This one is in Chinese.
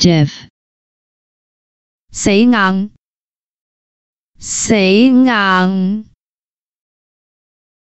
stiff, 死硬，死硬，